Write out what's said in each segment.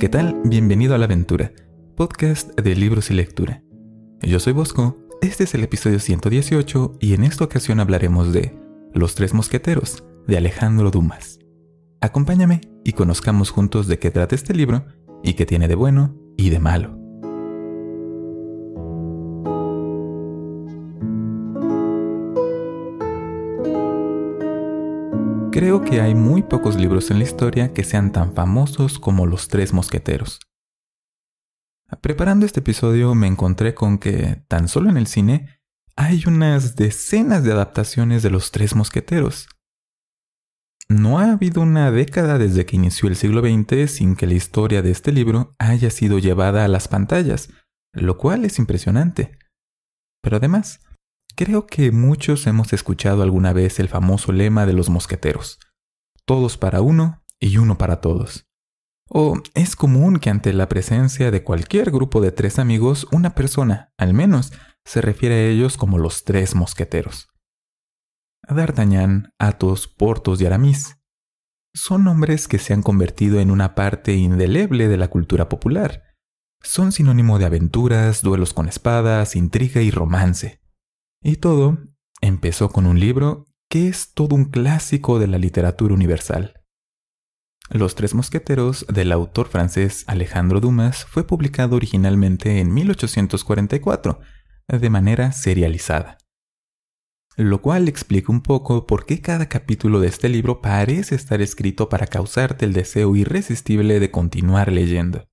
¿Qué tal? Bienvenido a la aventura, podcast de libros y lectura. Yo soy Bosco, este es el episodio 118 y en esta ocasión hablaremos de Los Tres Mosqueteros, de Alejandro Dumas. Acompáñame y conozcamos juntos de qué trata este libro y qué tiene de bueno y de malo. Creo que hay muy pocos libros en la historia que sean tan famosos como Los Tres Mosqueteros. Preparando este episodio me encontré con que, tan solo en el cine, hay unas decenas de adaptaciones de Los Tres Mosqueteros. No ha habido una década desde que inició el siglo XX sin que la historia de este libro haya sido llevada a las pantallas, lo cual es impresionante. Pero además, Creo que muchos hemos escuchado alguna vez el famoso lema de los mosqueteros. Todos para uno y uno para todos. O es común que ante la presencia de cualquier grupo de tres amigos, una persona, al menos, se refiere a ellos como los tres mosqueteros. D'Artagnan, Athos, Porthos y Aramis son nombres que se han convertido en una parte indeleble de la cultura popular. Son sinónimo de aventuras, duelos con espadas, intriga y romance. Y todo empezó con un libro que es todo un clásico de la literatura universal. Los Tres Mosqueteros del autor francés Alejandro Dumas fue publicado originalmente en 1844, de manera serializada. Lo cual explica un poco por qué cada capítulo de este libro parece estar escrito para causarte el deseo irresistible de continuar leyendo.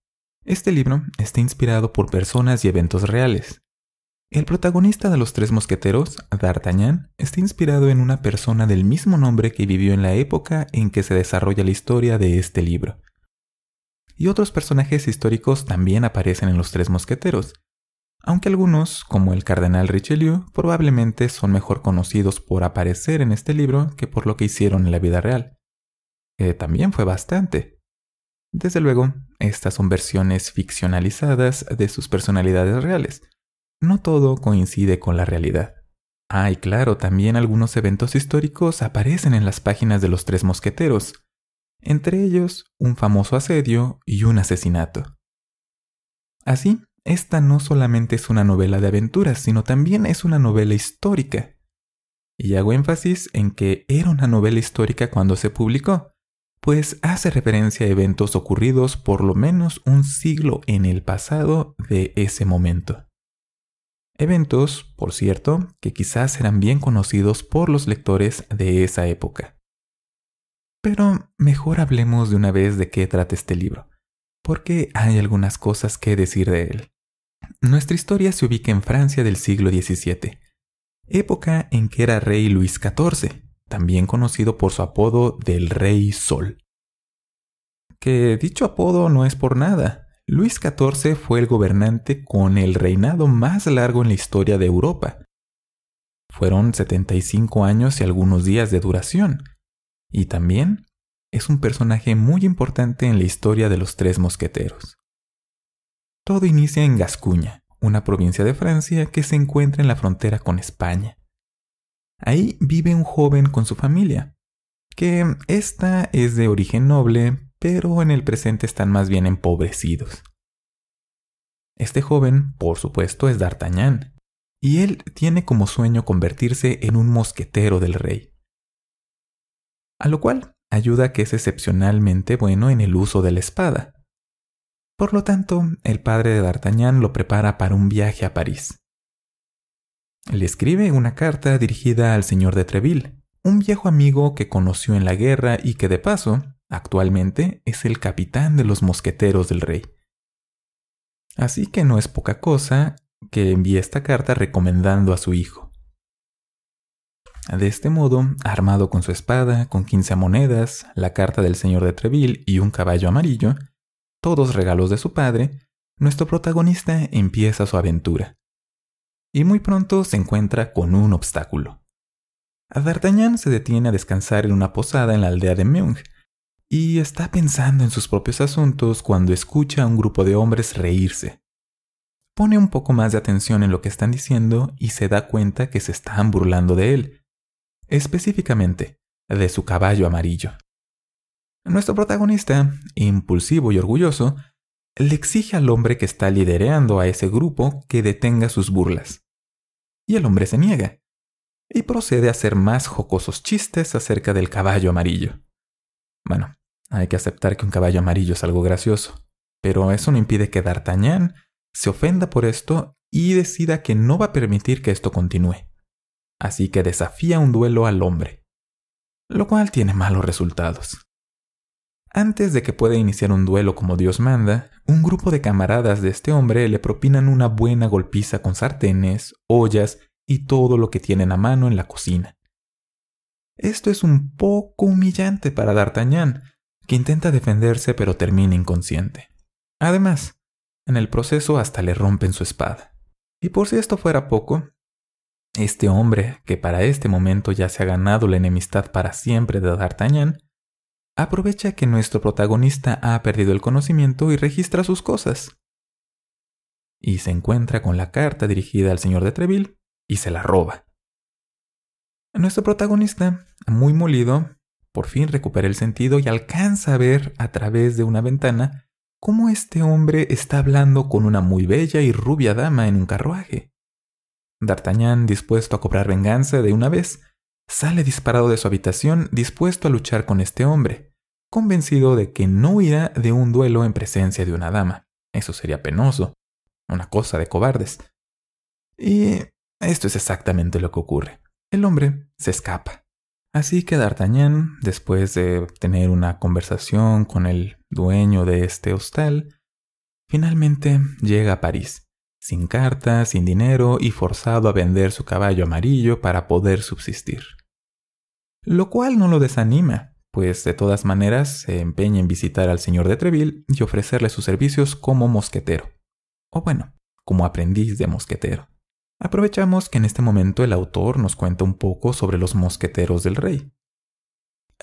Este libro está inspirado por personas y eventos reales, el protagonista de Los Tres Mosqueteros, D'Artagnan, está inspirado en una persona del mismo nombre que vivió en la época en que se desarrolla la historia de este libro. Y otros personajes históricos también aparecen en Los Tres Mosqueteros, aunque algunos, como el cardenal Richelieu, probablemente son mejor conocidos por aparecer en este libro que por lo que hicieron en la vida real, que también fue bastante. Desde luego, estas son versiones ficcionalizadas de sus personalidades reales, no todo coincide con la realidad. Ah, y claro, también algunos eventos históricos aparecen en las páginas de los tres mosqueteros, entre ellos un famoso asedio y un asesinato. Así, esta no solamente es una novela de aventuras, sino también es una novela histórica. Y hago énfasis en que era una novela histórica cuando se publicó, pues hace referencia a eventos ocurridos por lo menos un siglo en el pasado de ese momento. Eventos, por cierto, que quizás eran bien conocidos por los lectores de esa época. Pero mejor hablemos de una vez de qué trata este libro, porque hay algunas cosas que decir de él. Nuestra historia se ubica en Francia del siglo XVII, época en que era rey Luis XIV, también conocido por su apodo del Rey Sol. Que dicho apodo no es por nada, Luis XIV fue el gobernante con el reinado más largo en la historia de Europa. Fueron 75 años y algunos días de duración. Y también es un personaje muy importante en la historia de los tres mosqueteros. Todo inicia en Gascuña, una provincia de Francia que se encuentra en la frontera con España. Ahí vive un joven con su familia, que esta es de origen noble, pero en el presente están más bien empobrecidos. Este joven, por supuesto, es D'Artagnan, y él tiene como sueño convertirse en un mosquetero del rey. A lo cual ayuda que es excepcionalmente bueno en el uso de la espada. Por lo tanto, el padre de D'Artagnan lo prepara para un viaje a París. Le escribe una carta dirigida al señor de Treville, un viejo amigo que conoció en la guerra y que de paso Actualmente es el capitán de los mosqueteros del rey. Así que no es poca cosa que envíe esta carta recomendando a su hijo. De este modo, armado con su espada, con quince monedas, la carta del señor de Treville y un caballo amarillo, todos regalos de su padre, nuestro protagonista empieza su aventura. Y muy pronto se encuentra con un obstáculo. D'Artagnan se detiene a descansar en una posada en la aldea de Meung, y está pensando en sus propios asuntos cuando escucha a un grupo de hombres reírse. Pone un poco más de atención en lo que están diciendo y se da cuenta que se están burlando de él, específicamente de su caballo amarillo. Nuestro protagonista, impulsivo y orgulloso, le exige al hombre que está liderando a ese grupo que detenga sus burlas. Y el hombre se niega, y procede a hacer más jocosos chistes acerca del caballo amarillo. Bueno, hay que aceptar que un caballo amarillo es algo gracioso, pero eso no impide que D'Artagnan se ofenda por esto y decida que no va a permitir que esto continúe. Así que desafía un duelo al hombre, lo cual tiene malos resultados. Antes de que pueda iniciar un duelo como Dios manda, un grupo de camaradas de este hombre le propinan una buena golpiza con sartenes, ollas y todo lo que tienen a mano en la cocina. Esto es un poco humillante para D'Artagnan, que intenta defenderse pero termina inconsciente. Además, en el proceso hasta le rompen su espada. Y por si esto fuera poco, este hombre, que para este momento ya se ha ganado la enemistad para siempre de D'Artagnan, aprovecha que nuestro protagonista ha perdido el conocimiento y registra sus cosas. Y se encuentra con la carta dirigida al señor de Treville y se la roba. Nuestro protagonista, muy molido, por fin recupera el sentido y alcanza a ver a través de una ventana cómo este hombre está hablando con una muy bella y rubia dama en un carruaje. D'Artagnan, dispuesto a cobrar venganza de una vez, sale disparado de su habitación dispuesto a luchar con este hombre, convencido de que no irá de un duelo en presencia de una dama. Eso sería penoso, una cosa de cobardes. Y esto es exactamente lo que ocurre. El hombre se escapa. Así que D'Artagnan, después de tener una conversación con el dueño de este hostal, finalmente llega a París, sin cartas, sin dinero y forzado a vender su caballo amarillo para poder subsistir. Lo cual no lo desanima, pues de todas maneras se empeña en visitar al señor de Treville y ofrecerle sus servicios como mosquetero, o bueno, como aprendiz de mosquetero. Aprovechamos que en este momento el autor nos cuenta un poco sobre los mosqueteros del rey.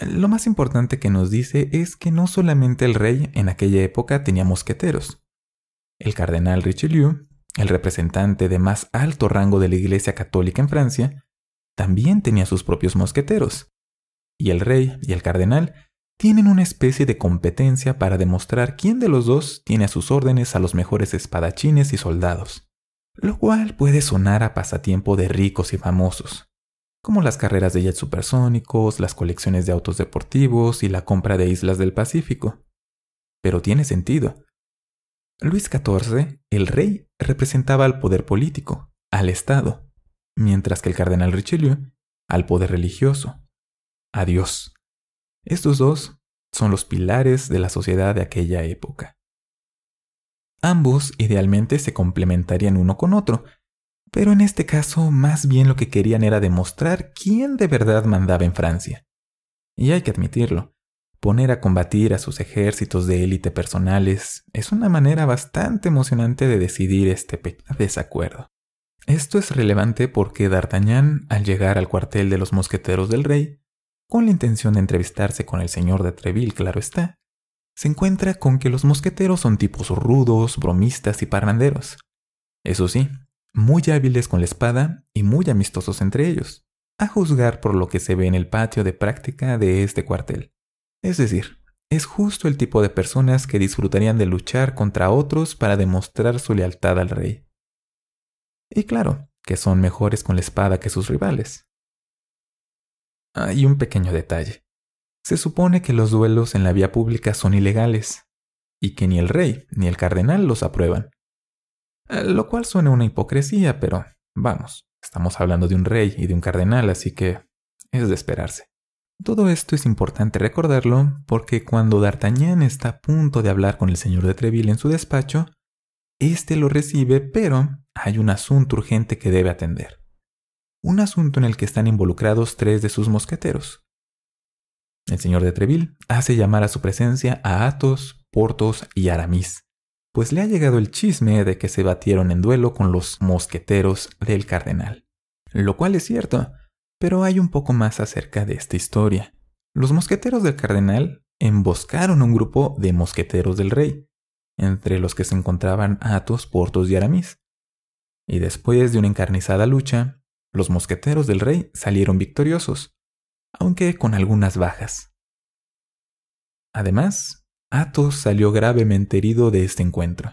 Lo más importante que nos dice es que no solamente el rey en aquella época tenía mosqueteros. El cardenal Richelieu, el representante de más alto rango de la Iglesia Católica en Francia, también tenía sus propios mosqueteros. Y el rey y el cardenal tienen una especie de competencia para demostrar quién de los dos tiene a sus órdenes a los mejores espadachines y soldados lo cual puede sonar a pasatiempo de ricos y famosos, como las carreras de jets supersónicos, las colecciones de autos deportivos y la compra de islas del Pacífico. Pero tiene sentido. Luis XIV, el rey, representaba al poder político, al Estado, mientras que el cardenal Richelieu al poder religioso, a Dios. Estos dos son los pilares de la sociedad de aquella época. Ambos idealmente se complementarían uno con otro, pero en este caso más bien lo que querían era demostrar quién de verdad mandaba en Francia. Y hay que admitirlo, poner a combatir a sus ejércitos de élite personales es una manera bastante emocionante de decidir este desacuerdo. Esto es relevante porque D'Artagnan, al llegar al cuartel de los mosqueteros del rey, con la intención de entrevistarse con el señor de Treville, claro está, se encuentra con que los mosqueteros son tipos rudos, bromistas y parranderos. Eso sí, muy hábiles con la espada y muy amistosos entre ellos, a juzgar por lo que se ve en el patio de práctica de este cuartel. Es decir, es justo el tipo de personas que disfrutarían de luchar contra otros para demostrar su lealtad al rey. Y claro, que son mejores con la espada que sus rivales. Hay un pequeño detalle. Se supone que los duelos en la vía pública son ilegales, y que ni el rey ni el cardenal los aprueban. Eh, lo cual suena una hipocresía, pero vamos, estamos hablando de un rey y de un cardenal, así que es de esperarse. Todo esto es importante recordarlo porque cuando D'Artagnan está a punto de hablar con el señor de Treville en su despacho, éste lo recibe, pero hay un asunto urgente que debe atender. Un asunto en el que están involucrados tres de sus mosqueteros, el señor de Treville hace llamar a su presencia a Athos, Portos y Aramis, pues le ha llegado el chisme de que se batieron en duelo con los mosqueteros del cardenal. Lo cual es cierto, pero hay un poco más acerca de esta historia. Los mosqueteros del cardenal emboscaron un grupo de mosqueteros del rey, entre los que se encontraban Athos, Portos y Aramis. Y después de una encarnizada lucha, los mosqueteros del rey salieron victoriosos, aunque con algunas bajas. Además, Athos salió gravemente herido de este encuentro.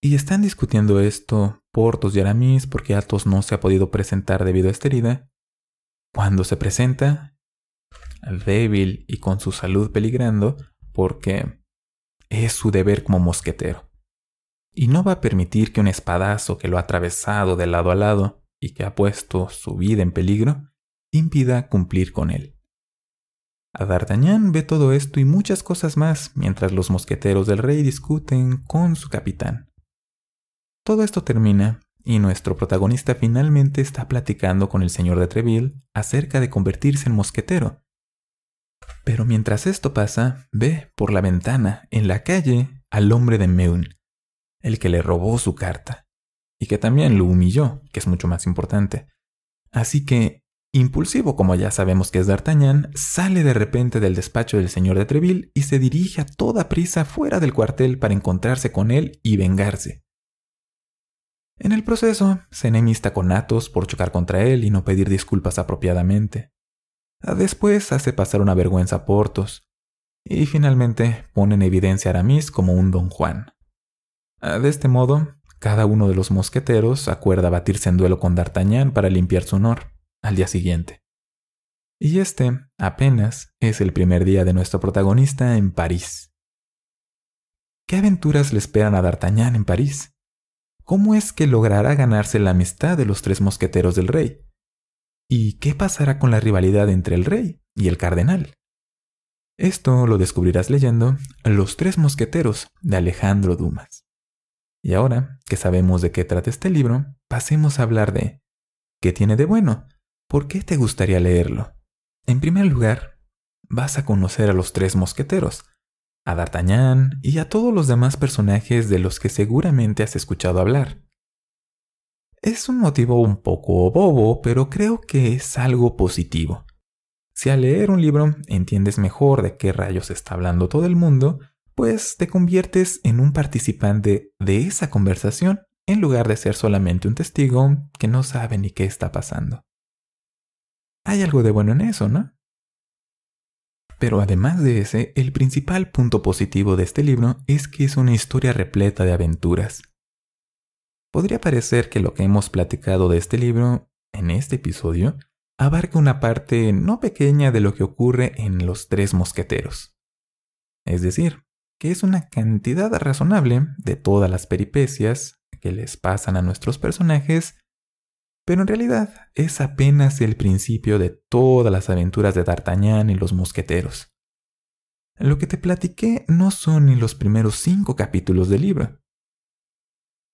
Y están discutiendo esto Portos y Aramis porque Athos no se ha podido presentar debido a esta herida. Cuando se presenta, débil y con su salud peligrando, porque es su deber como mosquetero. Y no va a permitir que un espadazo que lo ha atravesado de lado a lado y que ha puesto su vida en peligro impida cumplir con él. A D'Artagnan ve todo esto y muchas cosas más mientras los mosqueteros del rey discuten con su capitán. Todo esto termina y nuestro protagonista finalmente está platicando con el señor de Treville acerca de convertirse en mosquetero. Pero mientras esto pasa, ve por la ventana, en la calle, al hombre de Meun, el que le robó su carta, y que también lo humilló, que es mucho más importante. Así que Impulsivo como ya sabemos que es D'Artagnan, sale de repente del despacho del señor de Treville y se dirige a toda prisa fuera del cuartel para encontrarse con él y vengarse. En el proceso, se enemista con Athos por chocar contra él y no pedir disculpas apropiadamente. Después hace pasar una vergüenza a Portos. Y finalmente pone en evidencia a Aramis como un don Juan. De este modo, cada uno de los mosqueteros acuerda batirse en duelo con D'Artagnan para limpiar su honor al día siguiente. Y este apenas es el primer día de nuestro protagonista en París. ¿Qué aventuras le esperan a D'Artagnan en París? ¿Cómo es que logrará ganarse la amistad de los tres mosqueteros del rey? ¿Y qué pasará con la rivalidad entre el rey y el cardenal? Esto lo descubrirás leyendo Los tres mosqueteros de Alejandro Dumas. Y ahora que sabemos de qué trata este libro, pasemos a hablar de ¿qué tiene de bueno? ¿Por qué te gustaría leerlo? En primer lugar, vas a conocer a los tres mosqueteros, a D'Artagnan y a todos los demás personajes de los que seguramente has escuchado hablar. Es un motivo un poco bobo, pero creo que es algo positivo. Si al leer un libro entiendes mejor de qué rayos está hablando todo el mundo, pues te conviertes en un participante de esa conversación en lugar de ser solamente un testigo que no sabe ni qué está pasando. Hay algo de bueno en eso, ¿no? Pero además de ese, el principal punto positivo de este libro es que es una historia repleta de aventuras. Podría parecer que lo que hemos platicado de este libro en este episodio abarca una parte no pequeña de lo que ocurre en Los Tres Mosqueteros. Es decir, que es una cantidad razonable de todas las peripecias que les pasan a nuestros personajes pero en realidad es apenas el principio de todas las aventuras de D'Artagnan y los mosqueteros. Lo que te platiqué no son ni los primeros cinco capítulos del libro.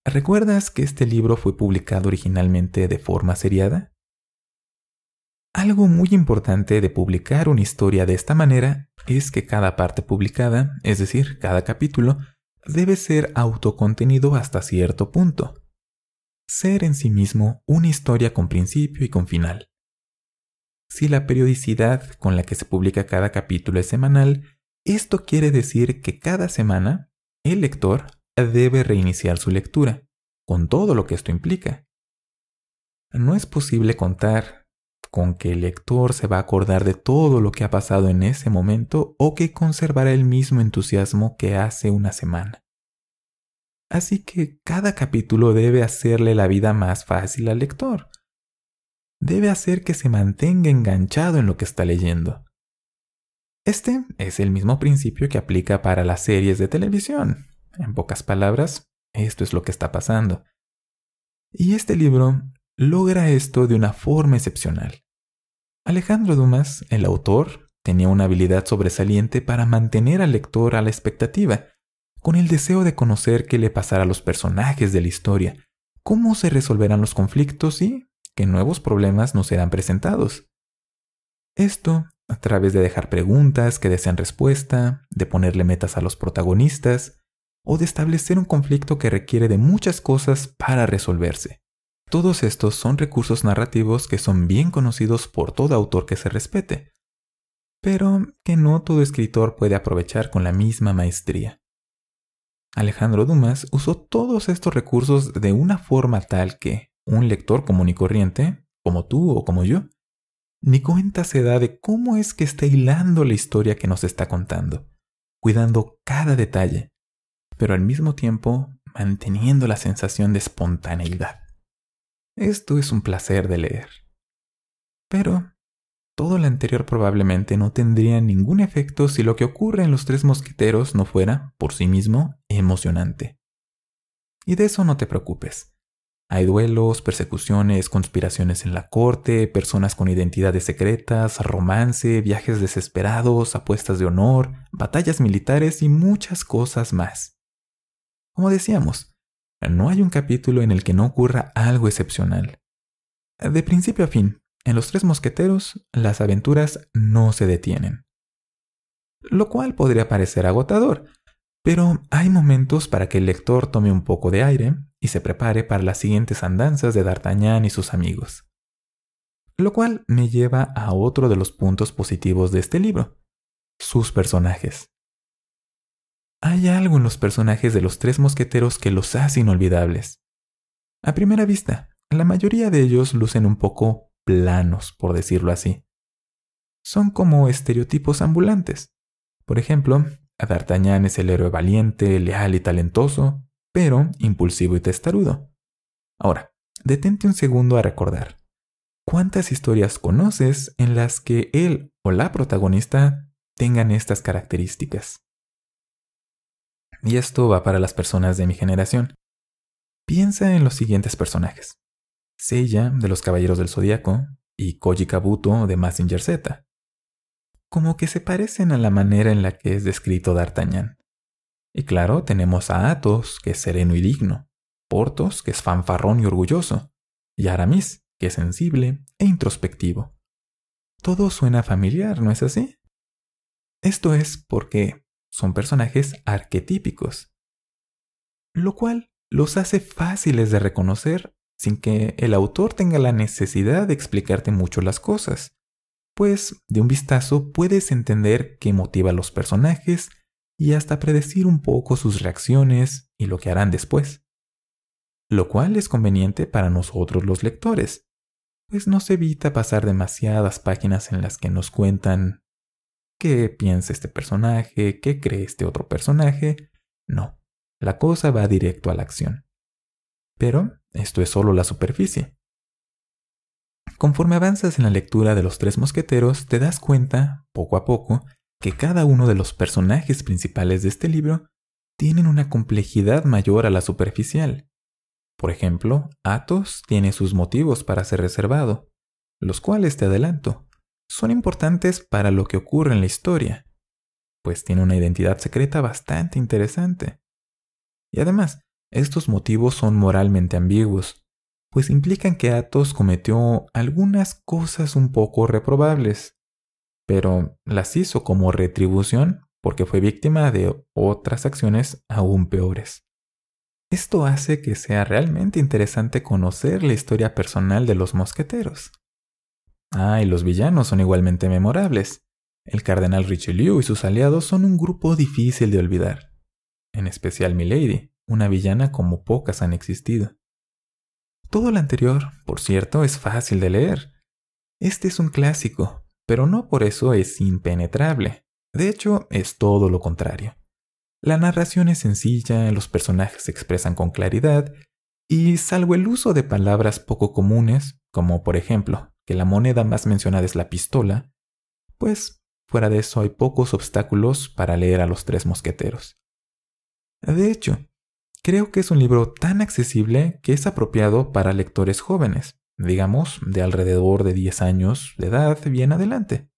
¿Recuerdas que este libro fue publicado originalmente de forma seriada? Algo muy importante de publicar una historia de esta manera es que cada parte publicada, es decir, cada capítulo, debe ser autocontenido hasta cierto punto ser en sí mismo una historia con principio y con final. Si la periodicidad con la que se publica cada capítulo es semanal, esto quiere decir que cada semana el lector debe reiniciar su lectura, con todo lo que esto implica. No es posible contar con que el lector se va a acordar de todo lo que ha pasado en ese momento o que conservará el mismo entusiasmo que hace una semana. Así que cada capítulo debe hacerle la vida más fácil al lector. Debe hacer que se mantenga enganchado en lo que está leyendo. Este es el mismo principio que aplica para las series de televisión. En pocas palabras, esto es lo que está pasando. Y este libro logra esto de una forma excepcional. Alejandro Dumas, el autor, tenía una habilidad sobresaliente para mantener al lector a la expectativa con el deseo de conocer qué le pasará a los personajes de la historia, cómo se resolverán los conflictos y qué nuevos problemas nos serán presentados. Esto a través de dejar preguntas que desean respuesta, de ponerle metas a los protagonistas, o de establecer un conflicto que requiere de muchas cosas para resolverse. Todos estos son recursos narrativos que son bien conocidos por todo autor que se respete, pero que no todo escritor puede aprovechar con la misma maestría. Alejandro Dumas usó todos estos recursos de una forma tal que un lector común y corriente, como tú o como yo, ni cuenta se da de cómo es que está hilando la historia que nos está contando, cuidando cada detalle, pero al mismo tiempo manteniendo la sensación de espontaneidad. Esto es un placer de leer. Pero todo lo anterior probablemente no tendría ningún efecto si lo que ocurre en los tres mosqueteros no fuera, por sí mismo, emocionante. Y de eso no te preocupes. Hay duelos, persecuciones, conspiraciones en la corte, personas con identidades secretas, romance, viajes desesperados, apuestas de honor, batallas militares y muchas cosas más. Como decíamos, no hay un capítulo en el que no ocurra algo excepcional. De principio a fin, en Los Tres Mosqueteros, las aventuras no se detienen. Lo cual podría parecer agotador, pero hay momentos para que el lector tome un poco de aire y se prepare para las siguientes andanzas de D'Artagnan y sus amigos. Lo cual me lleva a otro de los puntos positivos de este libro, sus personajes. Hay algo en los personajes de los tres mosqueteros que los hace inolvidables. A primera vista, la mayoría de ellos lucen un poco planos, por decirlo así. Son como estereotipos ambulantes. Por ejemplo, D'Artagnan es el héroe valiente, leal y talentoso, pero impulsivo y testarudo. Ahora, detente un segundo a recordar. ¿Cuántas historias conoces en las que él o la protagonista tengan estas características? Y esto va para las personas de mi generación. Piensa en los siguientes personajes. Seiya de los Caballeros del Zodíaco y Koji Kabuto de Massinger Z. Como que se parecen a la manera en la que es descrito D'Artagnan. Y claro, tenemos a Athos, que es sereno y digno, Portos, que es fanfarrón y orgulloso, y Aramis, que es sensible e introspectivo. Todo suena familiar, ¿no es así? Esto es porque son personajes arquetípicos, lo cual los hace fáciles de reconocer sin que el autor tenga la necesidad de explicarte mucho las cosas, pues de un vistazo puedes entender qué motiva a los personajes y hasta predecir un poco sus reacciones y lo que harán después. Lo cual es conveniente para nosotros los lectores, pues nos evita pasar demasiadas páginas en las que nos cuentan qué piensa este personaje, qué cree este otro personaje. No, la cosa va directo a la acción. Pero esto es solo la superficie. Conforme avanzas en la lectura de los tres mosqueteros, te das cuenta, poco a poco, que cada uno de los personajes principales de este libro tienen una complejidad mayor a la superficial. Por ejemplo, Athos tiene sus motivos para ser reservado, los cuales, te adelanto, son importantes para lo que ocurre en la historia, pues tiene una identidad secreta bastante interesante. Y además, estos motivos son moralmente ambiguos, pues implican que Athos cometió algunas cosas un poco reprobables, pero las hizo como retribución porque fue víctima de otras acciones aún peores. Esto hace que sea realmente interesante conocer la historia personal de los mosqueteros. Ah, y los villanos son igualmente memorables. El cardenal Richelieu y sus aliados son un grupo difícil de olvidar, en especial Milady, una villana como pocas han existido. Todo lo anterior, por cierto, es fácil de leer. Este es un clásico, pero no por eso es impenetrable. De hecho, es todo lo contrario. La narración es sencilla, los personajes se expresan con claridad, y salvo el uso de palabras poco comunes, como por ejemplo que la moneda más mencionada es la pistola, pues fuera de eso hay pocos obstáculos para leer a los tres mosqueteros. De hecho, Creo que es un libro tan accesible que es apropiado para lectores jóvenes, digamos, de alrededor de 10 años de edad bien adelante.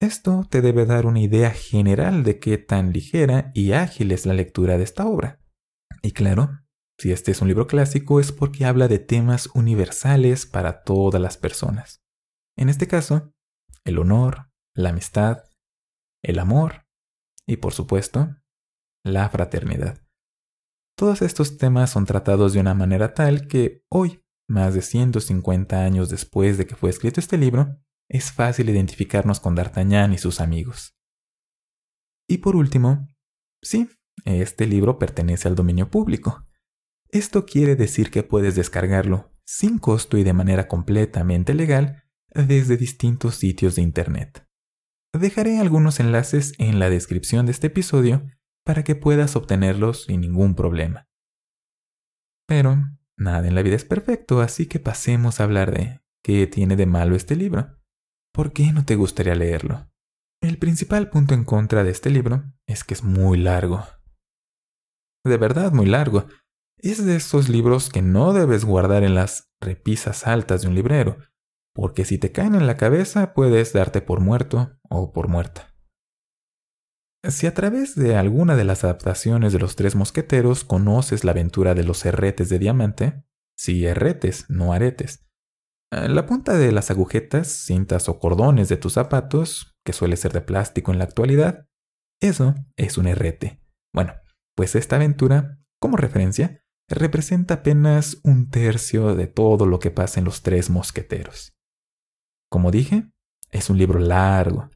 Esto te debe dar una idea general de qué tan ligera y ágil es la lectura de esta obra. Y claro, si este es un libro clásico es porque habla de temas universales para todas las personas. En este caso, el honor, la amistad, el amor y por supuesto, la fraternidad. Todos estos temas son tratados de una manera tal que hoy, más de 150 años después de que fue escrito este libro, es fácil identificarnos con D'Artagnan y sus amigos. Y por último, sí, este libro pertenece al dominio público. Esto quiere decir que puedes descargarlo sin costo y de manera completamente legal desde distintos sitios de Internet. Dejaré algunos enlaces en la descripción de este episodio para que puedas obtenerlos sin ningún problema. Pero nada en la vida es perfecto, así que pasemos a hablar de qué tiene de malo este libro. ¿Por qué no te gustaría leerlo? El principal punto en contra de este libro es que es muy largo. De verdad muy largo. Es de esos libros que no debes guardar en las repisas altas de un librero, porque si te caen en la cabeza puedes darte por muerto o por muerta. Si a través de alguna de las adaptaciones de los tres mosqueteros conoces la aventura de los herretes de diamante, sí herretes, no aretes, la punta de las agujetas, cintas o cordones de tus zapatos, que suele ser de plástico en la actualidad, eso es un herrete. Bueno, pues esta aventura, como referencia, representa apenas un tercio de todo lo que pasa en los tres mosqueteros. Como dije, es un libro largo.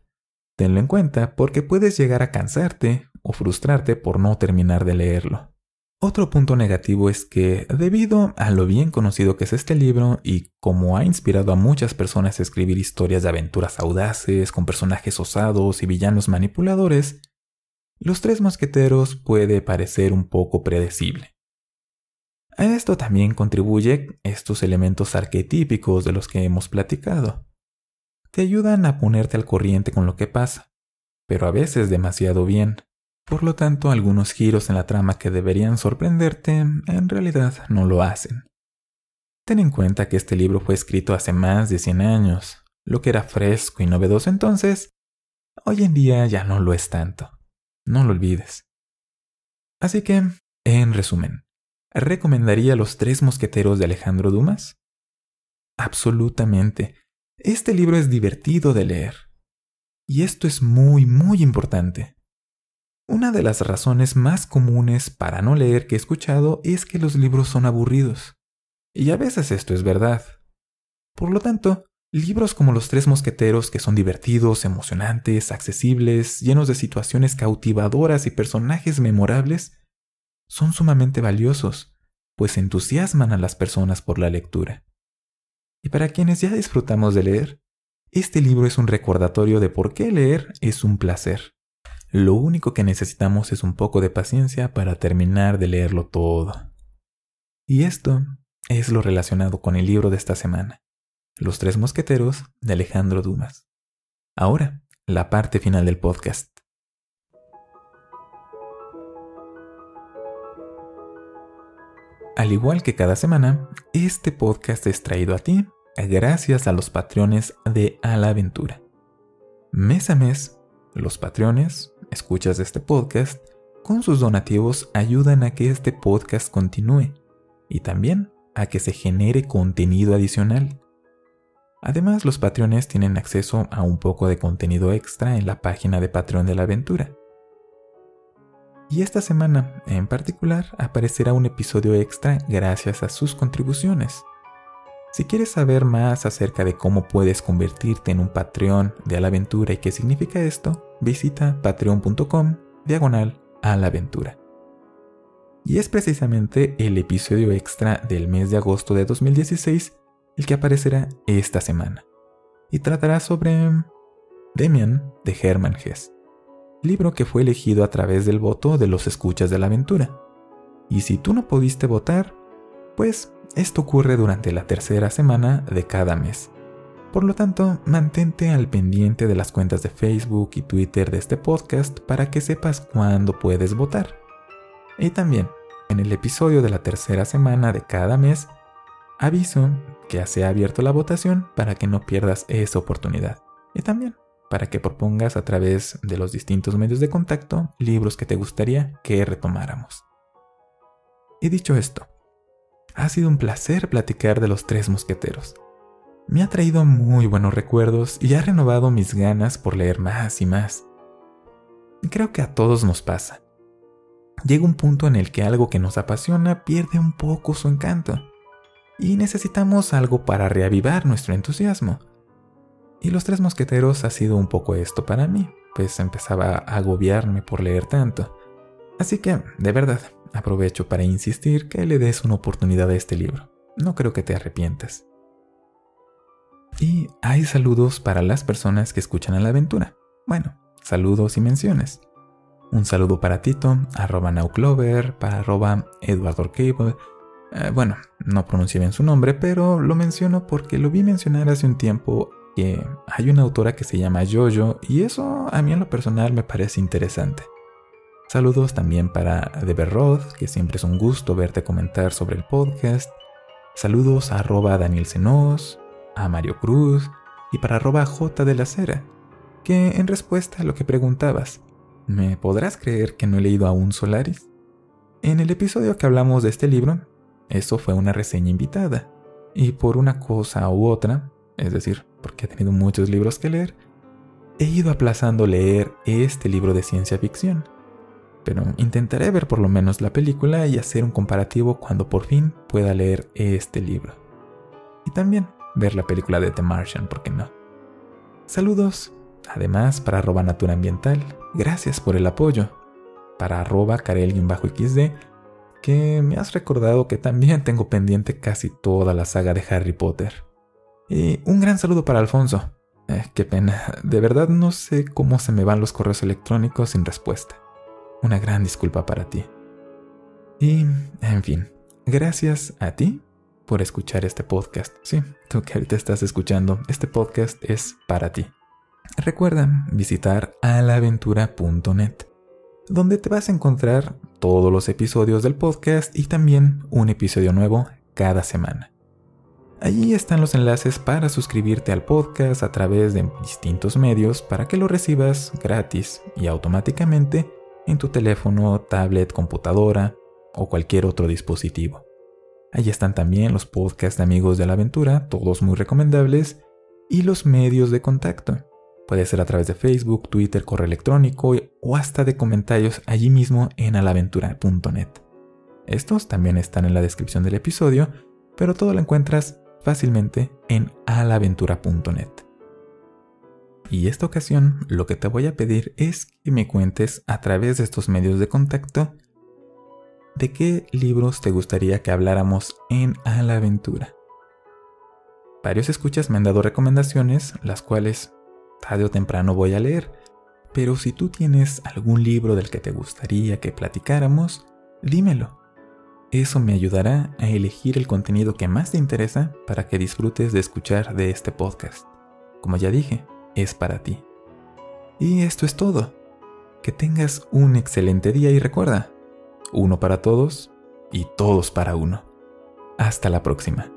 Tenlo en cuenta porque puedes llegar a cansarte o frustrarte por no terminar de leerlo. Otro punto negativo es que, debido a lo bien conocido que es este libro y como ha inspirado a muchas personas a escribir historias de aventuras audaces con personajes osados y villanos manipuladores, Los Tres Mosqueteros puede parecer un poco predecible. A esto también contribuye estos elementos arquetípicos de los que hemos platicado. Te ayudan a ponerte al corriente con lo que pasa, pero a veces demasiado bien. Por lo tanto, algunos giros en la trama que deberían sorprenderte en realidad no lo hacen. Ten en cuenta que este libro fue escrito hace más de 100 años, lo que era fresco y novedoso entonces, hoy en día ya no lo es tanto. No lo olvides. Así que, en resumen, ¿recomendaría Los Tres Mosqueteros de Alejandro Dumas? Absolutamente. Este libro es divertido de leer. Y esto es muy, muy importante. Una de las razones más comunes para no leer que he escuchado es que los libros son aburridos. Y a veces esto es verdad. Por lo tanto, libros como Los Tres Mosqueteros, que son divertidos, emocionantes, accesibles, llenos de situaciones cautivadoras y personajes memorables, son sumamente valiosos, pues entusiasman a las personas por la lectura. Y para quienes ya disfrutamos de leer, este libro es un recordatorio de por qué leer es un placer. Lo único que necesitamos es un poco de paciencia para terminar de leerlo todo. Y esto es lo relacionado con el libro de esta semana, Los Tres Mosqueteros de Alejandro Dumas. Ahora, la parte final del podcast. Al igual que cada semana, este podcast es traído a ti gracias a los patrones de A la Aventura. Mes a mes, los patrones, escuchas de este podcast, con sus donativos ayudan a que este podcast continúe y también a que se genere contenido adicional. Además, los patrones tienen acceso a un poco de contenido extra en la página de Patreon de la Aventura. Y esta semana, en particular, aparecerá un episodio extra gracias a sus contribuciones. Si quieres saber más acerca de cómo puedes convertirte en un Patreon de Alaventura y qué significa esto, visita patreon.com diagonal a la aventura. Y es precisamente el episodio extra del mes de agosto de 2016 el que aparecerá esta semana. Y tratará sobre Demian de Hermann Hesse, libro que fue elegido a través del voto de los escuchas de la aventura. Y si tú no pudiste votar, pues esto ocurre durante la tercera semana de cada mes. Por lo tanto, mantente al pendiente de las cuentas de Facebook y Twitter de este podcast para que sepas cuándo puedes votar. Y también, en el episodio de la tercera semana de cada mes, aviso que ya se ha abierto la votación para que no pierdas esa oportunidad. Y también para que propongas a través de los distintos medios de contacto libros que te gustaría que retomáramos. Y dicho esto, ha sido un placer platicar de los tres mosqueteros. Me ha traído muy buenos recuerdos y ha renovado mis ganas por leer más y más. Creo que a todos nos pasa. Llega un punto en el que algo que nos apasiona pierde un poco su encanto y necesitamos algo para reavivar nuestro entusiasmo. Y Los Tres Mosqueteros ha sido un poco esto para mí, pues empezaba a agobiarme por leer tanto. Así que, de verdad, aprovecho para insistir que le des una oportunidad a este libro. No creo que te arrepientas. Y hay saludos para las personas que escuchan a la aventura. bueno, saludos y menciones. Un saludo para Tito, arroba Nauclover, para arroba Eduardo Cable. Eh, bueno, no pronuncié bien su nombre, pero lo menciono porque lo vi mencionar hace un tiempo que hay una autora que se llama Jojo y eso a mí en lo personal me parece interesante. Saludos también para Deberroth, que siempre es un gusto verte comentar sobre el podcast. Saludos a Daniel Senos, a Mario Cruz y para arroba J de la Cera, que en respuesta a lo que preguntabas, ¿me podrás creer que no he leído aún Solaris? En el episodio que hablamos de este libro, eso fue una reseña invitada, y por una cosa u otra, es decir, porque he tenido muchos libros que leer, he ido aplazando leer este libro de ciencia ficción. Pero intentaré ver por lo menos la película y hacer un comparativo cuando por fin pueda leer este libro. Y también ver la película de The Martian, ¿por qué no? Saludos, además para arroba Natura Ambiental, gracias por el apoyo. Para arroba Karel-XD, que me has recordado que también tengo pendiente casi toda la saga de Harry Potter. Y un gran saludo para Alfonso. Eh, qué pena, de verdad no sé cómo se me van los correos electrónicos sin respuesta. Una gran disculpa para ti. Y, en fin, gracias a ti por escuchar este podcast. Sí, tú que ahorita estás escuchando, este podcast es para ti. Recuerda visitar alaventura.net, donde te vas a encontrar todos los episodios del podcast y también un episodio nuevo cada semana. Allí están los enlaces para suscribirte al podcast a través de distintos medios para que lo recibas gratis y automáticamente en tu teléfono, tablet, computadora o cualquier otro dispositivo. Allí están también los podcasts de amigos de la aventura, todos muy recomendables, y los medios de contacto. Puede ser a través de Facebook, Twitter, correo electrónico o hasta de comentarios allí mismo en alaventura.net. Estos también están en la descripción del episodio, pero todo lo encuentras fácilmente en alaventura.net. Y esta ocasión lo que te voy a pedir es que me cuentes a través de estos medios de contacto de qué libros te gustaría que habláramos en A la Aventura. Varios escuchas me han dado recomendaciones, las cuales tarde o temprano voy a leer, pero si tú tienes algún libro del que te gustaría que platicáramos, dímelo. Eso me ayudará a elegir el contenido que más te interesa para que disfrutes de escuchar de este podcast. Como ya dije, es para ti. Y esto es todo. Que tengas un excelente día y recuerda, uno para todos y todos para uno. Hasta la próxima.